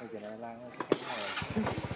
bây giờ này lang nó sẽ cánh này